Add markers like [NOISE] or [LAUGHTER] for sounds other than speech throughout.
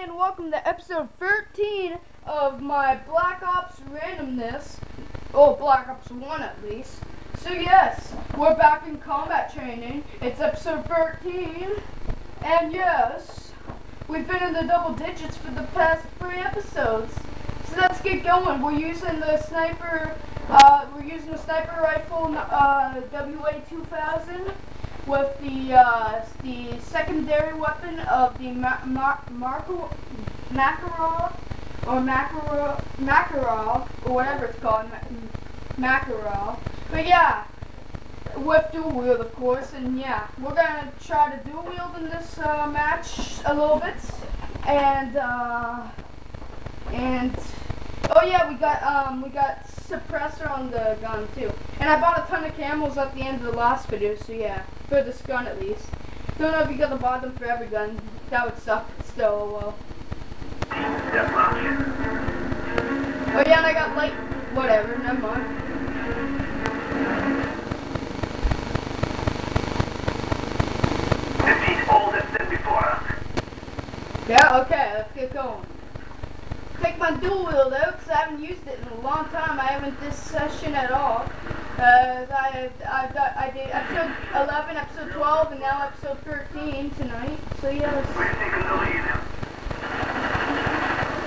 and welcome to episode 13 of my Black Ops randomness. Oh, Black Ops 1 at least. So yes, we're back in combat training. It's episode 13. And yes, we've been in the double digits for the past three episodes. So let's get going. We're using the sniper, uh, we're using the sniper rifle, uh, WA-2000 with the uh, the secondary weapon of the ma ma Makarov or Makarov or whatever it's called Makarov. But yeah, with dual wield of course, and yeah, we're gonna try to dual wield in this uh, match a little bit, and uh, and oh yeah, we got um we got suppressor on the gun too, and I bought a ton of camos at the end of the last video, so yeah. For this gun at least. Don't know if you got to buy them for every gun. That would suck. Still, oh well. Oh yeah, and I got light. Whatever, never mind. Defeat all that stood before us. Yeah, okay, let's get going. Take my dual wield out because I haven't used it in a long time. I haven't this session at all. Uh, I, I've got, I did episode 11, episode 12, and now episode 13 tonight. So yes. We're taking the lead.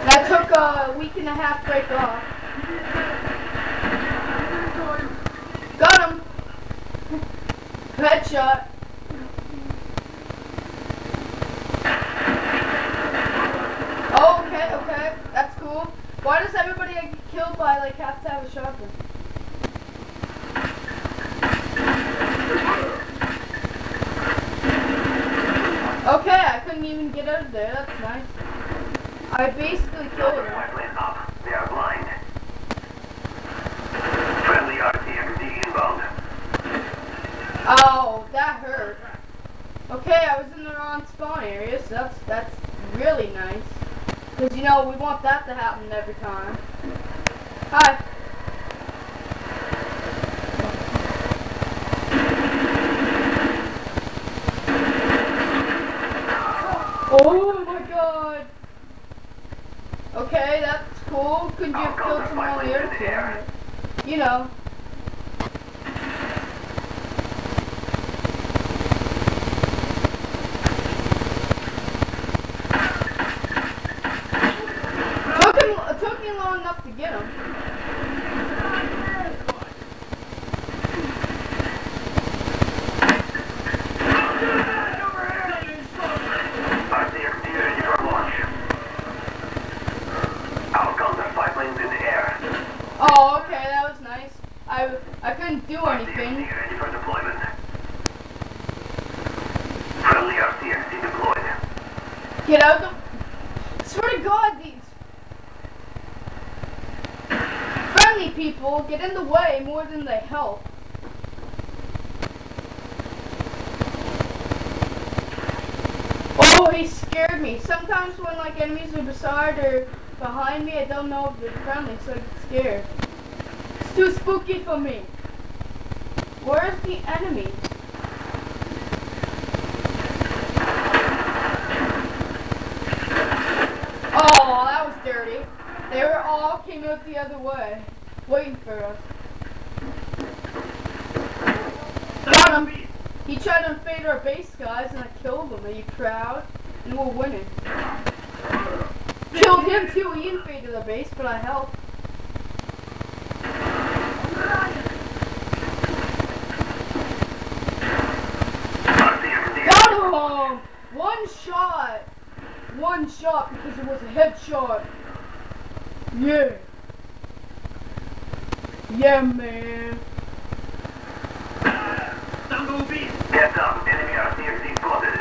That took a week and a half break off. [LAUGHS] Got him. Headshot. Oh, okay, okay. That's Why does everybody get killed by like have to have a shotgun? Okay, I couldn't even get out of there. That's nice. I basically killed him. They are blind. Friendly RCXD inbound. Oh, that hurt. Okay, I was in the wrong spawn area, so that's that's really nice. Cause you know we want that to happen every time. Hi. Oh my god. Okay, that's cool. Couldn't you have killed some all the other? You know. Took him. It took me long enough to get him. RCXD ready for launch. Our counter pipeline's in the air. Oh, okay, that was nice. I I couldn't do anything. Get out the. Swear to God, these friendly people get in the way more than they help. Oh, he scared me. Sometimes when like enemies are beside or behind me, I don't know if they're friendly, so I get scared. It's too spooky for me. Where's the enemy? Oh, that was dirty. They were all came out the other way, waiting for us. Got him. He tried to invade our base, guys, and I killed him. Are you proud? And we're winning. Killed him too. He invaded the base, but I helped. Got him! One shot. One shot because it was a headshot. Yeah. Yeah, man. Get up. Enemy RCXD spotted.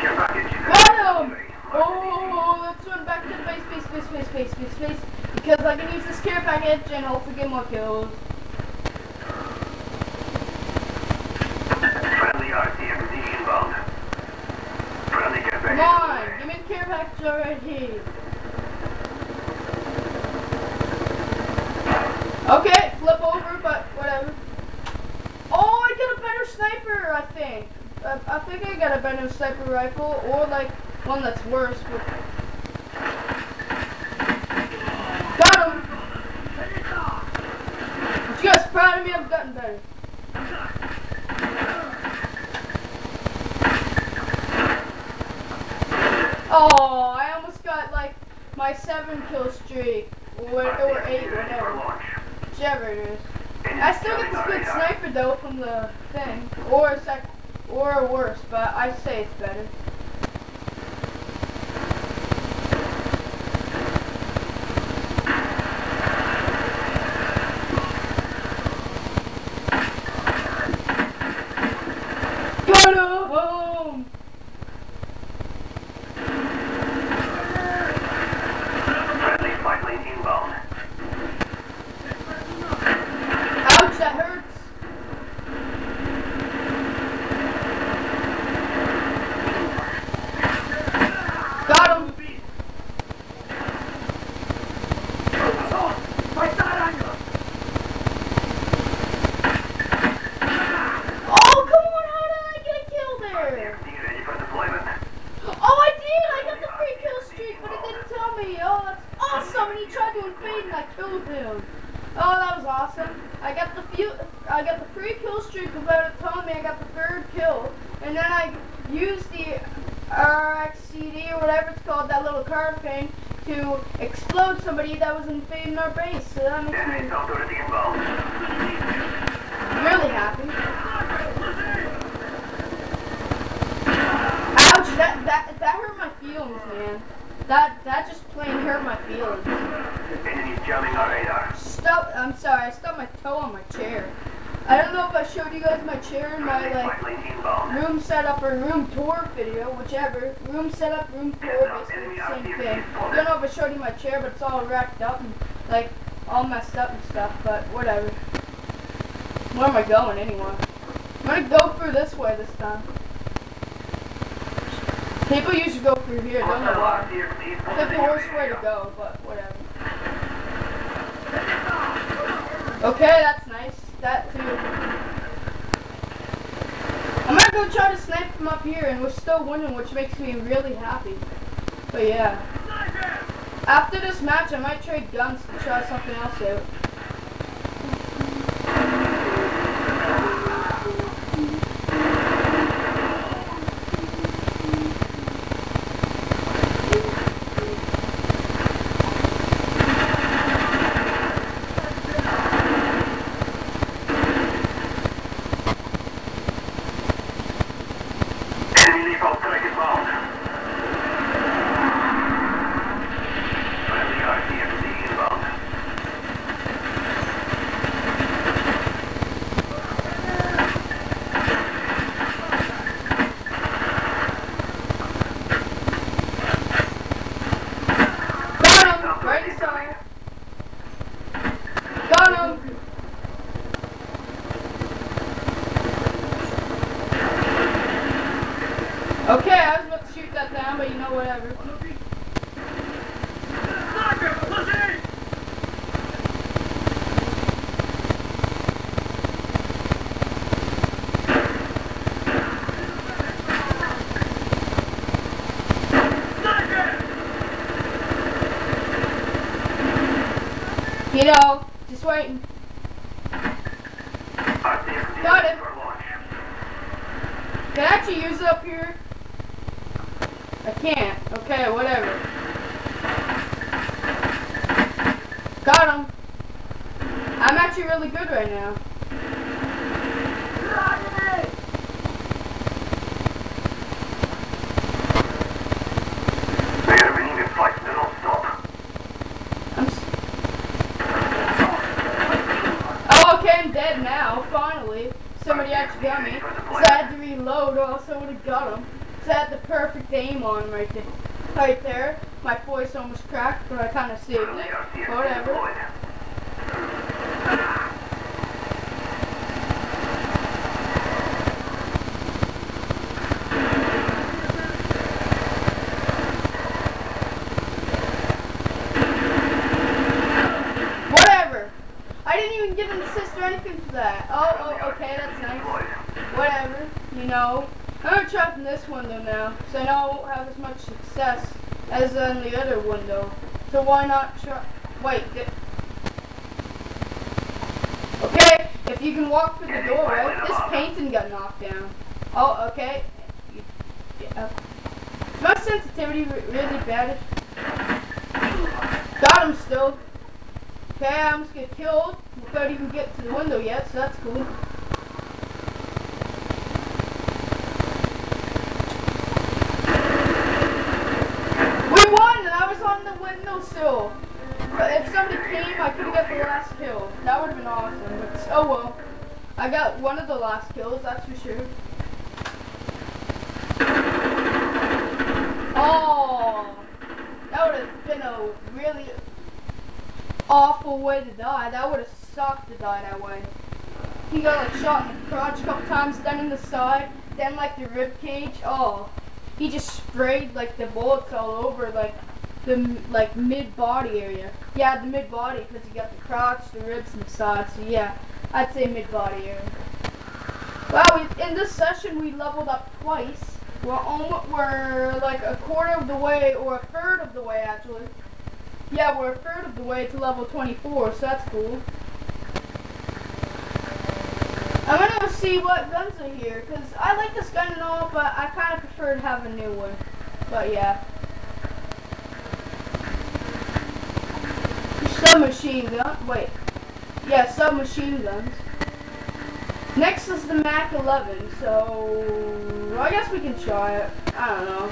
Care package Got him! Oh, oh, oh, oh, let's run back to the base, base, base, base, base, base, base. Because I can use this care package and hopefully get more kills. Friendly RCXD inbound. Friendly care Come on, give me the care package already. Okay, flip over, but whatever. Oh, I got a better sniper, I think. Uh, I think I got a better sniper rifle, or like one that's worse. But... Got him! You proud of me? I've gotten better. Oh, I almost got like my seven kill streak. Or, or eight, For whatever. launch. Whichever it is. I still get this good sniper though from the thing. Or a sec or worse, but I say it's better. Got him! Friendly spy plane inbound. Ouch, that hurts. Got him. Oh, come on, how did I get a kill there? RCXD ready for deployment. Oh, I did! I got the free kill streak, but it didn't tell me. Oh, that's awesome! And he tried to invade, and I killed him. Oh, that was awesome. I got the few, I got the free kill streak without it telling me I got the third kill, and then I used the RXCD or whatever it's called, that little card thing, to explode somebody that was invading our base. So that makes me sound turret inbound. really happy. Ouch! That that that hurt my feelings, man. That that just plain hurt my feelings. Jamming our radar. Stop! I'm sorry. I stubbed my toe on my chair. I don't know if I showed you guys my chair in my like room setup or room tour video, whichever. Room setup, room tour, basically the same thing. I don't know if I showed you my chair, but it's all racked up and like all messed up and stuff. But whatever. Where am I going anyway? I'm gonna go through this way this time. People usually go through here. Don't know why. It's the worst way to go, but whatever. Okay, that's nice. That too. I'm gonna go try to snipe from up here, and we're still winning, which makes me really happy. But yeah. After this match, I might trade guns to try something else out. Enemy lethal strike inbound. Friendly RCXD inbound. Got him! Right inside. Got him! Okay, I was about to shoot that down, but you know, whatever. You know, just waiting. RCXD Got ready it. for launch. Can I actually use it up here? I can't. Okay, whatever. Got him. I'm actually really good right now. We are winning the fight, do not stop. I'm oh, okay, I'm dead now. Finally, somebody actually got me. So I had to reload, or else I would have got him. Had the perfect aim on right there. Right there. My voice almost cracked, but I kind of saved it. Whatever. Whatever. I didn't even give an assist or anything for that. Oh, oh, okay, that's nice. Whatever. You know, I'm gonna try from this window now, so I know I won't have as much success as in the other window. So why not try? Wait. Okay, if you can walk through the door, right? This painting got knocked down. Oh, okay. Yeah. My sensitivity really bad. Got him still. Okay, I almost get killed without even get to the window yet, so that's cool. We won, and I was on the windowsill. But if somebody came, I could have got the last kill. That would have been awesome. But oh well. I got one of the last kills, that's for sure. Oh, that would have been a really awful way to die. That would have sucked to die that way. He got like shot in the crotch a couple times, then in the side, then like the rib cage. Oh, he just sprayed like the bullets all over like the like mid body area. Yeah, the mid body because you got the crotch, the ribs, and the side. So yeah, I'd say mid body area. Wow, we, in this session we leveled up twice. We're almost, we're like a quarter of the way, or a third of the way actually. Yeah, we're a third of the way to level 24, so that's cool. I'm gonna go see what guns are here, because I like this gun and all, but I kind of prefer to have a new one. But yeah. Submachine gun. Wait. Yeah, submachine guns. Next is the Mac 11, so I guess we can try it. I don't know.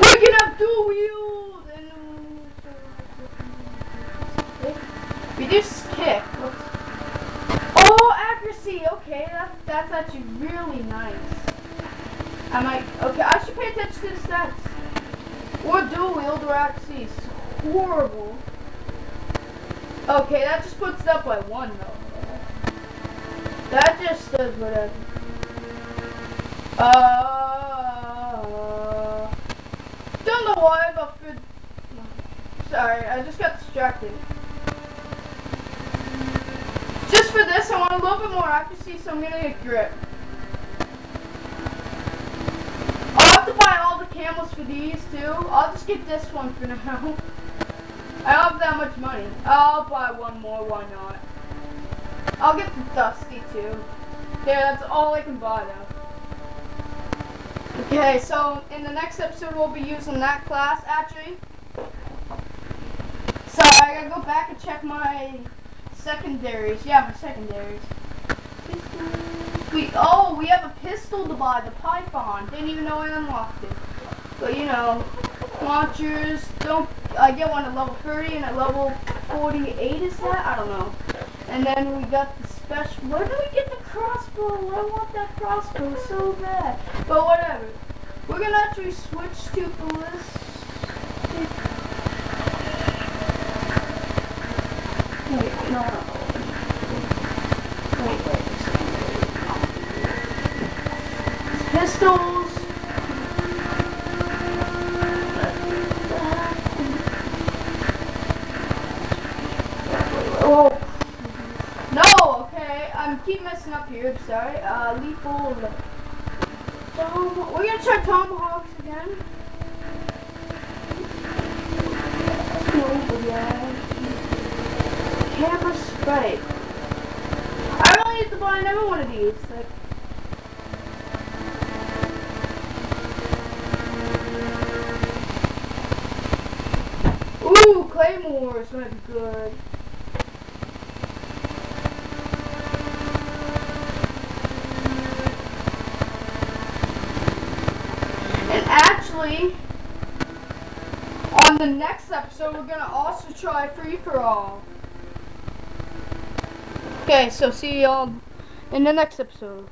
We can have dual wield and reduce kick. What's- Oh, accuracy. Okay, that's that's actually really nice. I might. Okay, I should pay attention to the stats. Or dual wield or accuracy. It's horrible. Okay, that just puts it up by one though. That just does whatever. Uh, don't know why, but for sorry, I just got distracted. Just for this, I want a little bit more accuracy, so I'm gonna get grip. I'll have to buy all the camos for these too. I'll just get this one for now. [LAUGHS] I don't have that much money. I'll buy one more, why not? I'll get the Dusty too. Yeah, that's all I can buy though. Okay, so in the next episode we'll be using that class actually. Sorry, I gotta go back and check my secondaries. Yeah, my secondaries. We oh, we have a pistol to buy, the Python. Didn't even know I unlocked it. But you know, launchers. Don't I get one at level 30 and at level 48 is that? I don't know. And then we got the special. Where do we get the crossbow? I want that crossbow so bad. But whatever. We're gonna actually switch to ballistic. Keep messing up here. I'm sorry. Uh, lethal. Tom, we're gonna try tomahawks again. Oh, yeah. Camera spike. I really need to buy another one of these. Like, ooh, claymores might be good. The next episode, we're gonna also try free for all. Okay, so see y'all in the next episode.